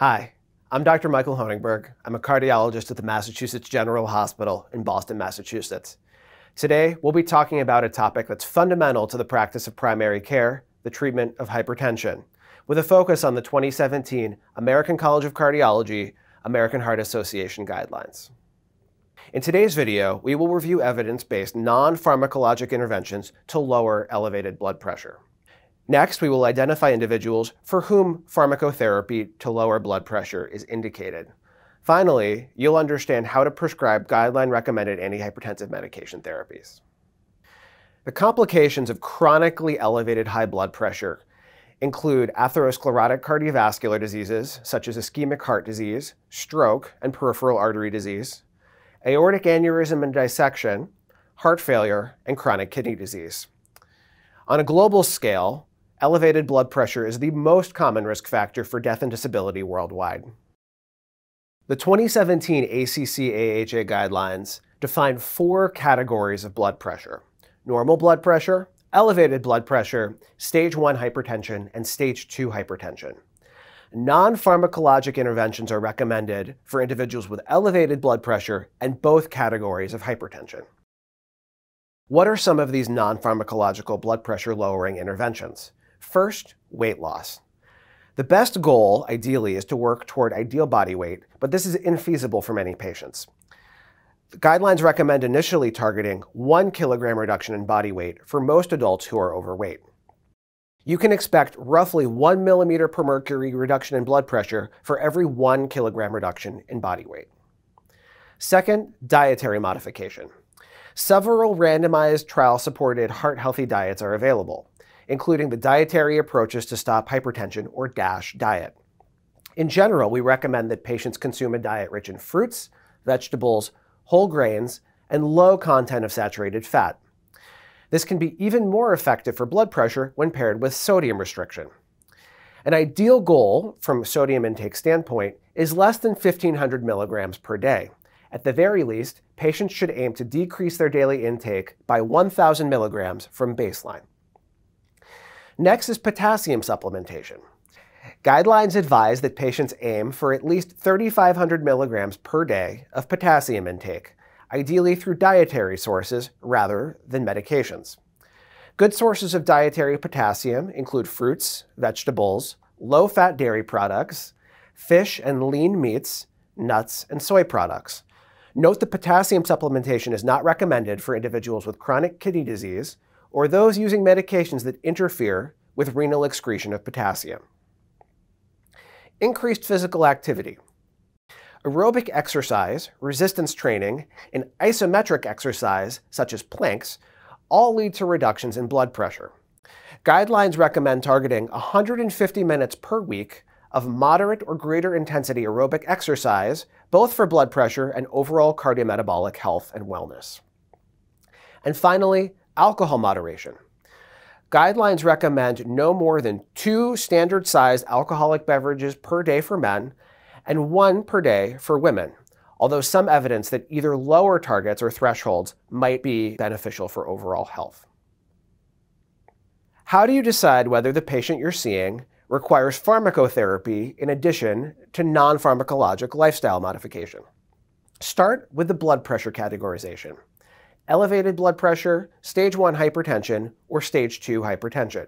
Hi, I'm Dr. Michael Honigberg. I'm a cardiologist at the Massachusetts General Hospital in Boston, Massachusetts. Today, we'll be talking about a topic that's fundamental to the practice of primary care, the treatment of hypertension, with a focus on the 2017 American College of Cardiology American Heart Association guidelines. In today's video, we will review evidence-based non-pharmacologic interventions to lower elevated blood pressure. Next, we will identify individuals for whom pharmacotherapy to lower blood pressure is indicated. Finally, you'll understand how to prescribe guideline-recommended antihypertensive medication therapies. The complications of chronically elevated high blood pressure include atherosclerotic cardiovascular diseases such as ischemic heart disease, stroke, and peripheral artery disease, aortic aneurysm and dissection, heart failure, and chronic kidney disease. On a global scale, elevated blood pressure is the most common risk factor for death and disability worldwide. The 2017 ACC-AHA guidelines define four categories of blood pressure. Normal blood pressure, elevated blood pressure, stage 1 hypertension, and stage 2 hypertension. Non-pharmacologic interventions are recommended for individuals with elevated blood pressure and both categories of hypertension. What are some of these non-pharmacological blood pressure lowering interventions? First, weight loss. The best goal, ideally, is to work toward ideal body weight, but this is infeasible for many patients. The guidelines recommend initially targeting 1 kilogram reduction in body weight for most adults who are overweight you can expect roughly 1 millimeter per mercury reduction in blood pressure for every 1 kilogram reduction in body weight. Second, dietary modification. Several randomized trial-supported heart-healthy diets are available, including the Dietary Approaches to Stop Hypertension, or DASH diet. In general, we recommend that patients consume a diet rich in fruits, vegetables, whole grains, and low content of saturated fat. This can be even more effective for blood pressure when paired with sodium restriction. An ideal goal from a sodium intake standpoint is less than 1500 milligrams per day. At the very least, patients should aim to decrease their daily intake by 1000 milligrams from baseline. Next is potassium supplementation. Guidelines advise that patients aim for at least 3,500 milligrams per day of potassium intake, ideally through dietary sources rather than medications. Good sources of dietary potassium include fruits, vegetables, low-fat dairy products, fish and lean meats, nuts, and soy products. Note that potassium supplementation is not recommended for individuals with chronic kidney disease or those using medications that interfere with renal excretion of potassium. Increased physical activity. Aerobic exercise, resistance training, and isometric exercise, such as planks, all lead to reductions in blood pressure. Guidelines recommend targeting 150 minutes per week of moderate or greater intensity aerobic exercise, both for blood pressure and overall cardiometabolic health and wellness. And finally, alcohol moderation. Guidelines recommend no more than two standard-sized alcoholic beverages per day for men and one per day for women, although some evidence that either lower targets or thresholds might be beneficial for overall health. How do you decide whether the patient you're seeing requires pharmacotherapy in addition to non-pharmacologic lifestyle modification? Start with the blood pressure categorization. Elevated blood pressure, stage 1 hypertension, or stage 2 hypertension.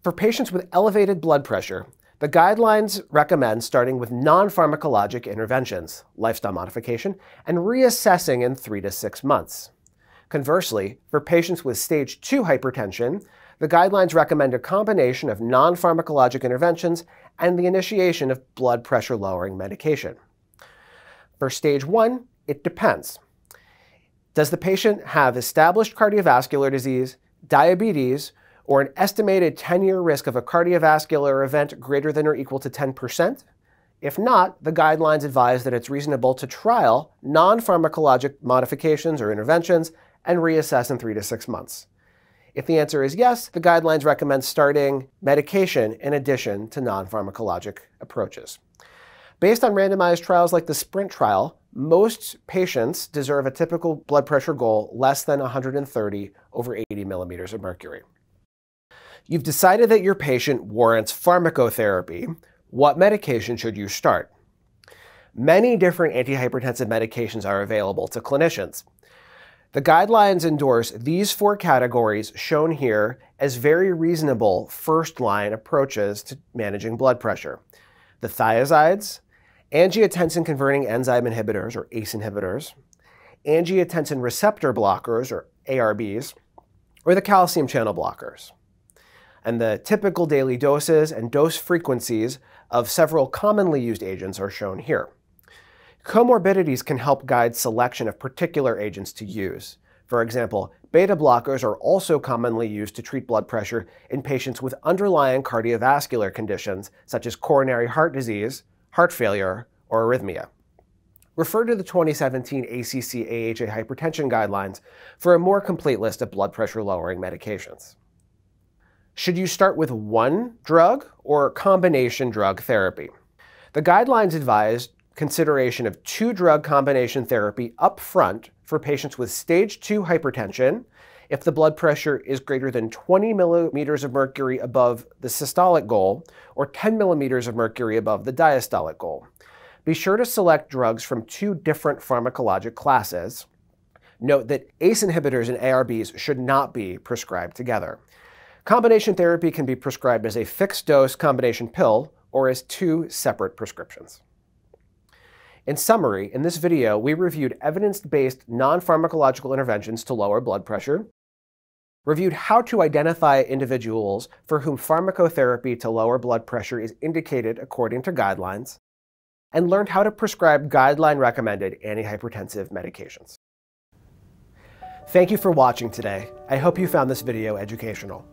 For patients with elevated blood pressure, the guidelines recommend starting with non-pharmacologic interventions, lifestyle modification, and reassessing in three to six months. Conversely, for patients with stage 2 hypertension, the guidelines recommend a combination of non-pharmacologic interventions and the initiation of blood pressure lowering medication. For stage 1, it depends. Does the patient have established cardiovascular disease, diabetes, or an estimated 10-year risk of a cardiovascular event greater than or equal to 10%? If not, the guidelines advise that it's reasonable to trial non-pharmacologic modifications or interventions and reassess in three to six months. If the answer is yes, the guidelines recommend starting medication in addition to non-pharmacologic approaches. Based on randomized trials like the SPRINT trial, most patients deserve a typical blood pressure goal less than 130 over 80 millimeters of mercury. You've decided that your patient warrants pharmacotherapy, What medication should you start? Many different antihypertensive medications are available to clinicians. The guidelines endorse these four categories shown here as very reasonable first-line approaches to managing blood pressure. The thiazides, angiotensin-converting enzyme inhibitors, or ACE inhibitors, angiotensin receptor blockers, or ARBs, or the calcium channel blockers. And the typical daily doses and dose frequencies of several commonly used agents are shown here. Comorbidities can help guide selection of particular agents to use. For example, beta blockers are also commonly used to treat blood pressure in patients with underlying cardiovascular conditions such as coronary heart disease, heart failure, or arrhythmia. Refer to the 2017 ACC AHA hypertension guidelines for a more complete list of blood pressure lowering medications. Should you start with one drug or combination drug therapy? The guidelines advise consideration of two drug combination therapy up front for patients with stage 2 hypertension if the blood pressure is greater than 20 millimeters of mercury above the systolic goal or 10 millimeters of mercury above the diastolic goal. Be sure to select drugs from two different pharmacologic classes. Note that ACE inhibitors and ARBs should not be prescribed together. Combination therapy can be prescribed as a fixed dose combination pill or as two separate prescriptions. In summary, in this video, we reviewed evidence-based non-pharmacological interventions to lower blood pressure, reviewed how to identify individuals for whom pharmacotherapy to lower blood pressure is indicated according to guidelines, and learned how to prescribe guideline-recommended antihypertensive medications. Thank you for watching today. I hope you found this video educational.